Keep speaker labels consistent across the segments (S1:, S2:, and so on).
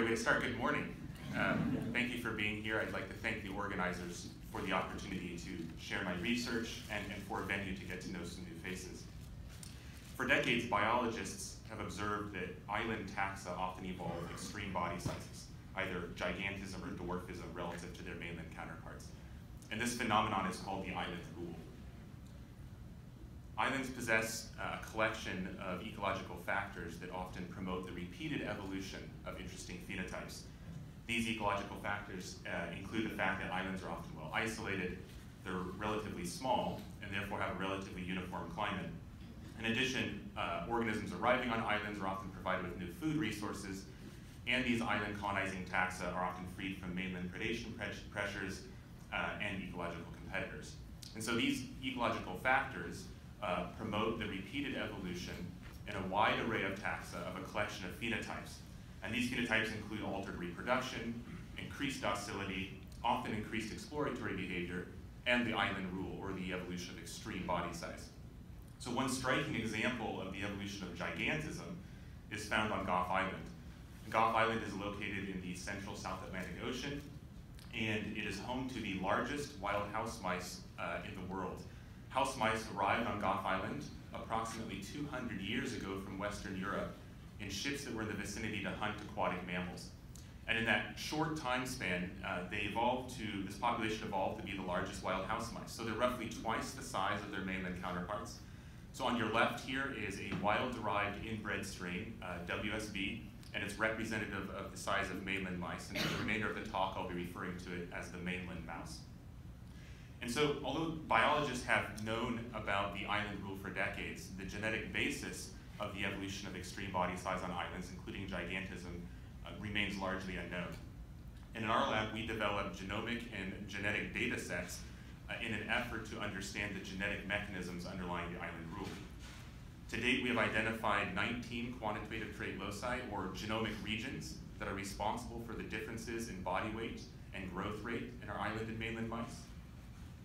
S1: great way to start. Good morning. Um, thank you for being here. I'd like to thank the organizers for the opportunity to share my research and, and for a venue to get to know some new faces. For decades, biologists have observed that island taxa often evolve extreme body sizes, either gigantism or dwarfism relative to their mainland counterparts. And this phenomenon is called the island rule. Islands possess a collection of ecological factors that often promote the repeated evolution of interesting phenotypes. These ecological factors uh, include the fact that islands are often well isolated, they're relatively small, and therefore have a relatively uniform climate. In addition, uh, organisms arriving on islands are often provided with new food resources, and these island colonizing taxa are often freed from mainland predation pre pressures uh, and ecological competitors. And so these ecological factors uh, promote the repeated evolution in a wide array of taxa of a collection of phenotypes. And these phenotypes include altered reproduction, increased docility, often increased exploratory behavior, and the island rule, or the evolution of extreme body size. So one striking example of the evolution of gigantism is found on Gough Island. Gough Island is located in the central South Atlantic Ocean, and it is home to the largest wild house mice uh, in the world. House mice arrived on Gough Island approximately 200 years ago from Western Europe in ships that were in the vicinity to hunt aquatic mammals. And in that short time span, uh, they evolved to, this population evolved to be the largest wild house mice. So they're roughly twice the size of their mainland counterparts. So on your left here is a wild-derived inbred strain, uh, WSB, and it's representative of the size of mainland mice. And for the remainder of the talk, I'll be referring to it as the mainland mouse. And so, although biologists have known about the island rule for decades, the genetic basis of the evolution of extreme body size on islands, including gigantism, uh, remains largely unknown. And in our lab, we developed genomic and genetic data sets uh, in an effort to understand the genetic mechanisms underlying the island rule. To date, we have identified 19 quantitative trait loci, or genomic regions, that are responsible for the differences in body weight and growth rate in our island and mainland mice.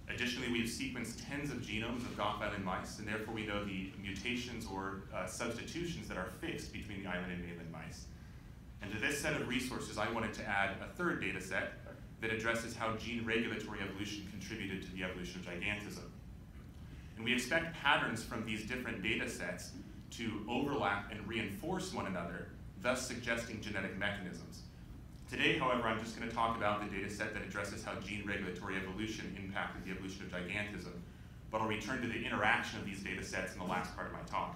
S1: Additionally, we have sequenced tens of genomes of Gough Island mice, and therefore we know the mutations or uh, substitutions that are fixed between the island and mainland mice. And to this set of resources, I wanted to add a third data set that addresses how gene regulatory evolution contributed to the evolution of gigantism. And we expect patterns from these different data sets to overlap and reinforce one another, thus suggesting genetic mechanisms. Today, however, I'm just going to talk about the data set that addresses how gene regulatory evolution impacted the evolution of gigantism, but I'll return to the interaction of these data sets in the last part of my talk.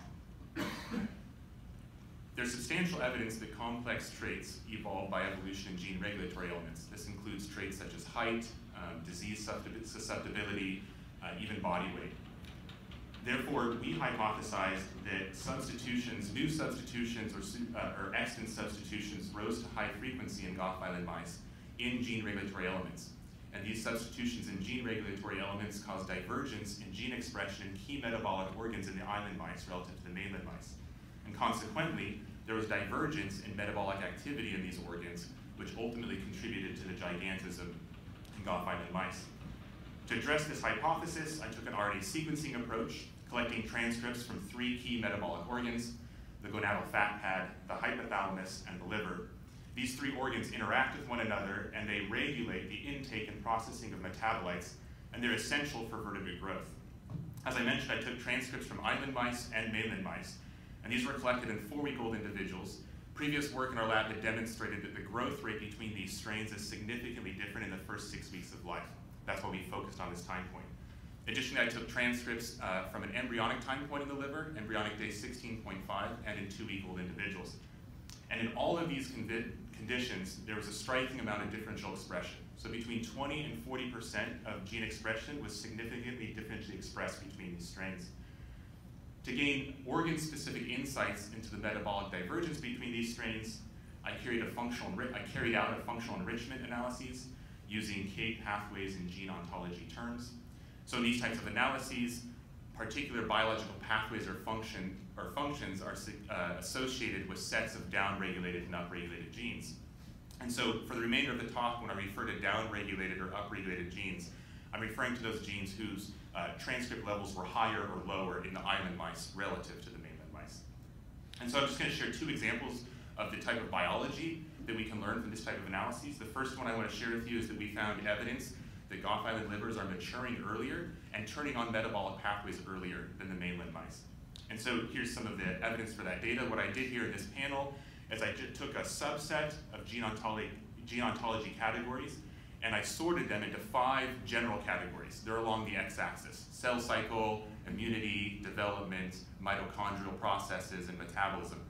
S1: There's substantial evidence that complex traits evolve by evolution in gene regulatory elements. This includes traits such as height, um, disease susceptibility, uh, even body weight. Therefore, we hypothesized that substitutions, new substitutions or, uh, or extant substitutions rose to high frequency in Gough Island mice in gene regulatory elements. And these substitutions in gene regulatory elements cause divergence in gene expression in key metabolic organs in the island mice relative to the mainland mice. And consequently, there was divergence in metabolic activity in these organs, which ultimately contributed to the gigantism in Gough Island mice. To address this hypothesis, I took an RNA sequencing approach, collecting transcripts from three key metabolic organs, the gonadal fat pad, the hypothalamus, and the liver. These three organs interact with one another and they regulate the intake and processing of metabolites, and they're essential for vertebrate growth. As I mentioned, I took transcripts from island mice and mainland mice, and these were collected in four-week-old individuals. Previous work in our lab had demonstrated that the growth rate between these strains is significantly different in the first six weeks of life. That's why we focused on this time point. Additionally, I took transcripts uh, from an embryonic time point in the liver, embryonic day 16.5, and in two-week-old individuals. And in all of these conditions, there was a striking amount of differential expression. So between 20 and 40% of gene expression was significantly differentially expressed between these strains. To gain organ-specific insights into the metabolic divergence between these strains, I carried, I carried out a functional enrichment analyses using KEGG pathways and gene ontology terms. So in these types of analyses, particular biological pathways or function or functions are uh, associated with sets of downregulated and upregulated genes. And so for the remainder of the talk, when I refer to downregulated or upregulated genes, I'm referring to those genes whose uh, transcript levels were higher or lower in the island mice relative to the mainland mice. And so I'm just going to share two examples of the type of biology that we can learn from this type of analysis. The first one I want to share with you is that we found evidence that Gough Island livers are maturing earlier and turning on metabolic pathways earlier than the mainland mice. And so here's some of the evidence for that data. What I did here in this panel is I took a subset of gene ontology, gene ontology categories and I sorted them into five general categories. They're along the x-axis, cell cycle, immunity, development, mitochondrial processes, and metabolism.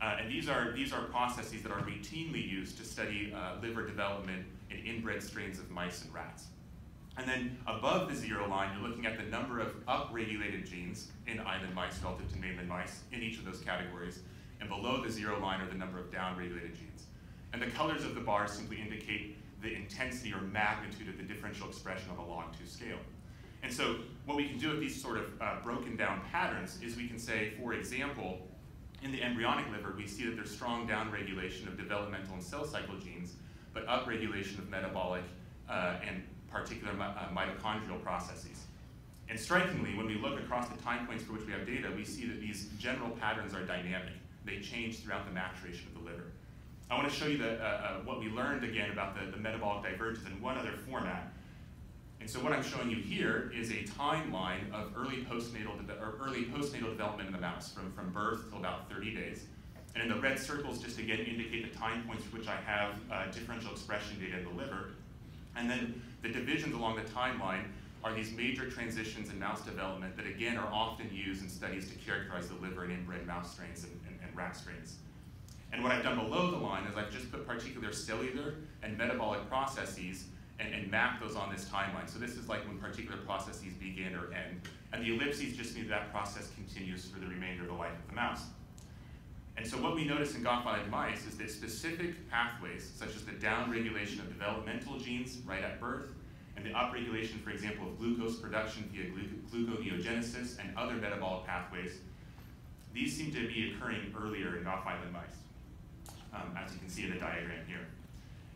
S1: Uh, and these are, these are processes that are routinely used to study uh, liver development in inbred strains of mice and rats. And then above the zero line, you're looking at the number of upregulated genes in island mice relative to mainland mice in each of those categories. And below the zero line are the number of downregulated genes. And the colors of the bars simply indicate the intensity or magnitude of the differential expression on a log 2 scale. And so what we can do with these sort of uh, broken down patterns is we can say, for example, in the embryonic liver, we see that there's strong downregulation of developmental and cell cycle genes, but upregulation of metabolic uh, and particular uh, mitochondrial processes. And strikingly, when we look across the time points for which we have data, we see that these general patterns are dynamic. They change throughout the maturation of the liver. I want to show you the, uh, uh, what we learned again about the, the metabolic divergence in one other format. And so what I'm showing you here is a timeline of early postnatal, or early postnatal development in the mouse from, from birth till about 30 days. And in the red circles, just again indicate the time points for which I have uh, differential expression data in the liver. And then the divisions along the timeline are these major transitions in mouse development that again are often used in studies to characterize the liver in inbred mouse strains and, and, and rat strains. And what I've done below the line is I've just put particular cellular and metabolic processes and, and map those on this timeline. So this is like when particular processes begin or end. And the ellipses just mean that process continues for the remainder of the life of the mouse. And so what we notice in Gough Island mice is that specific pathways, such as the downregulation of developmental genes right at birth, and the upregulation, for example, of glucose production via gluconeogenesis and other metabolic pathways, these seem to be occurring earlier in Gough Island mice, um, as you can see in the diagram here.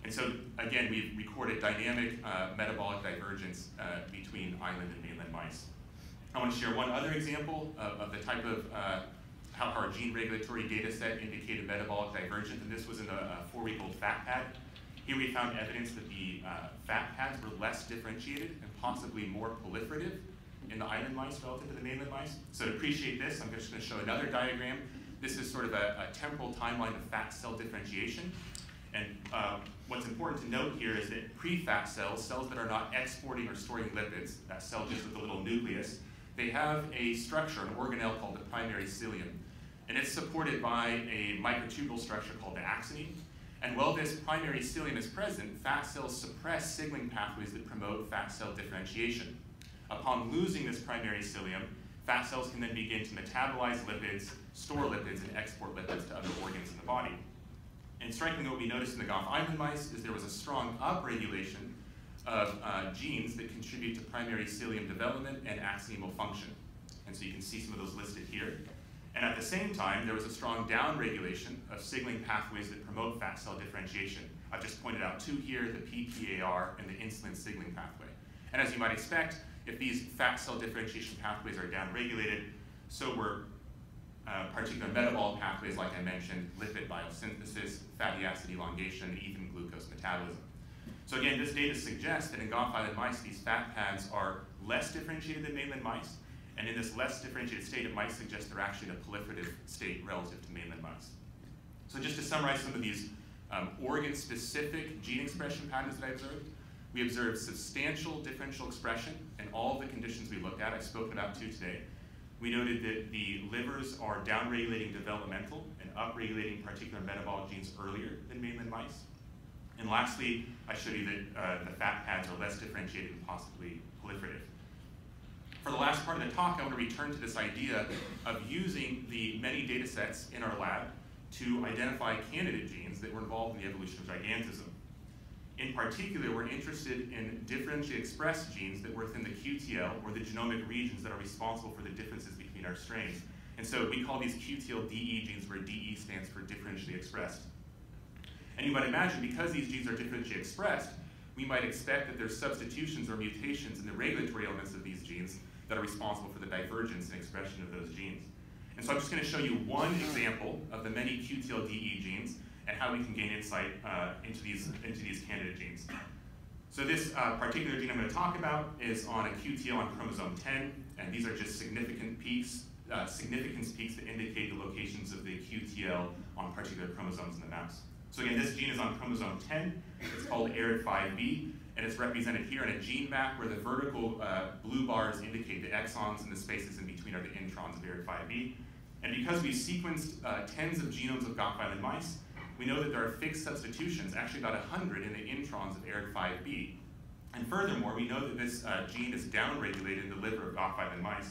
S1: And so, again, we've recorded dynamic uh, metabolic divergence uh, between island and mainland mice. I want to share one other example of, of the type of uh, how our gene regulatory data set indicated metabolic divergence, and this was in a, a four-week-old fat pad. Here we found evidence that the uh, fat pads were less differentiated and possibly more proliferative in the island mice relative to the mainland mice. So to appreciate this, I'm just going to show another diagram. This is sort of a, a temporal timeline of fat cell differentiation. And uh, what's important to note here is that pre-fat cells, cells that are not exporting or storing lipids, that cell just with a little nucleus, they have a structure, an organelle called the primary cilium. And it's supported by a microtubule structure called the axoneme. And while this primary cilium is present, fat cells suppress signaling pathways that promote fat cell differentiation. Upon losing this primary cilium, fat cells can then begin to metabolize lipids, store lipids, and export lipids to other organs in the body. And strikingly, what we noticed in the Island mice is there was a strong upregulation of uh, genes that contribute to primary cilium development and axonemal function. And so you can see some of those listed here. And at the same time, there was a strong downregulation of signaling pathways that promote fat cell differentiation. I've just pointed out two here, the PPAR and the insulin signaling pathway. And as you might expect, if these fat cell differentiation pathways are downregulated, so were uh, particular metabolic pathways like I mentioned, lipid biosynthesis, fatty acid elongation, and even glucose metabolism. So again, this data suggests that in Island mice, these fat pads are less differentiated than mainland mice, and in this less differentiated state, it might suggest they're actually in a proliferative state relative to mainland mice. So just to summarize some of these um, organ-specific gene expression patterns that I observed, we observed substantial differential expression in all the conditions we looked at. I've spoken about two today. We noted that the livers are downregulating developmental and upregulating particular metabolic genes earlier than mainland mice. And lastly, I showed you that uh, the fat pads are less differentiated and possibly proliferative. For the last part of the talk, I want to return to this idea of using the many data sets in our lab to identify candidate genes that were involved in the evolution of gigantism. In particular, we're interested in differentially expressed genes that were within the QTL, or the genomic regions that are responsible for the differences between our strains. And so we call these QTL DE genes, where DE stands for differentially expressed. And you might imagine, because these genes are differentially expressed, we might expect that there's substitutions or mutations in the regulatory elements of these genes that are responsible for the divergence and expression of those genes. And so I'm just going to show you one example of the many QTLDE genes and how we can gain insight uh, into, these, into these candidate genes. So this uh, particular gene I'm going to talk about is on a QTL on chromosome 10, and these are just significant peaks, uh, significance peaks that indicate the locations of the QTL on particular chromosomes in the mouse. So again, this gene is on chromosome 10. It's called ARID5B, and it's represented here in a gene map where the vertical uh, blue bars indicate the exons and the spaces in between are the introns of ARID5B. And because we've sequenced uh, tens of genomes of Gough-Island mice, we know that there are fixed substitutions, actually about 100 in the introns of ARID5B. And furthermore, we know that this uh, gene is downregulated in the liver of Gough-Island mice.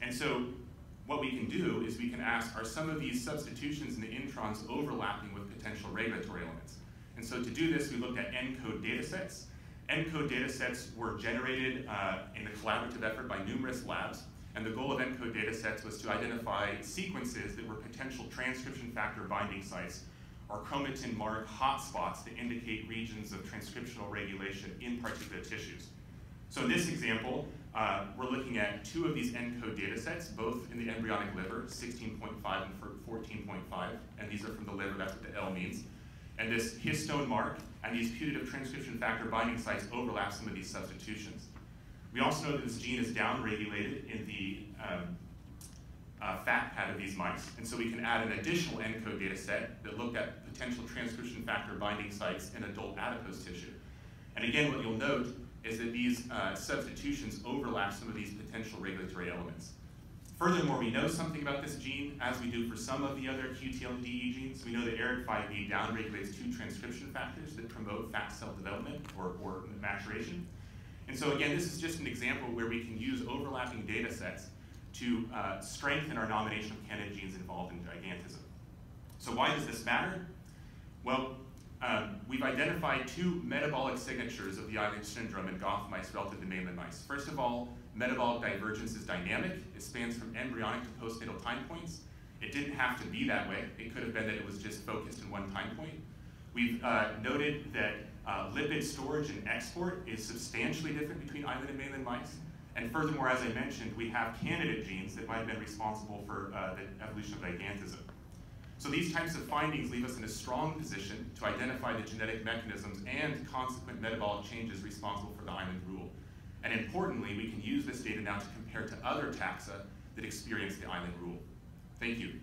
S1: And so what we can do is we can ask, are some of these substitutions in the introns overlapping with potential regulatory elements? And so to do this, we looked at ENCODE data sets. ENCODE data sets were generated uh, in a collaborative effort by numerous labs. And the goal of ENCODE data sets was to identify sequences that were potential transcription factor binding sites or chromatin mark hotspots to indicate regions of transcriptional regulation in particular tissues. So in this example, uh, we're looking at two of these ENCODE data sets, both in the embryonic liver, 16.5 and 14.5, and these are from the liver, that's what the L means. And this histone mark and these putative transcription factor binding sites overlap some of these substitutions. We also know that this gene is downregulated in the um, uh, fat pad of these mice, and so we can add an additional ENCODE data set that looked at potential transcription factor binding sites in adult adipose tissue. And again, what you'll note is that these uh, substitutions overlap some of these potential regulatory elements. Furthermore, we know something about this gene, as we do for some of the other QTL and DE genes. We know that ARID5B downregulates two transcription factors that promote fat cell development or, or maturation. And so again, this is just an example where we can use overlapping data sets to uh, strengthen our nomination of candidate genes involved in gigantism. So why does this matter? Well, um, we've identified two metabolic signatures of the Island syndrome in Gough mice relative to mainland mice. First of all, metabolic divergence is dynamic. It spans from embryonic to postnatal time points. It didn't have to be that way. It could have been that it was just focused in one time point. We've uh, noted that uh, lipid storage and export is substantially different between island and mainland mice. And furthermore, as I mentioned, we have candidate genes that might have been responsible for uh, the evolution of gigantism. So these types of findings leave us in a strong position to identify the genetic mechanisms and consequent metabolic changes responsible for the island rule. And importantly, we can use this data now to compare to other taxa that experience the island rule. Thank you.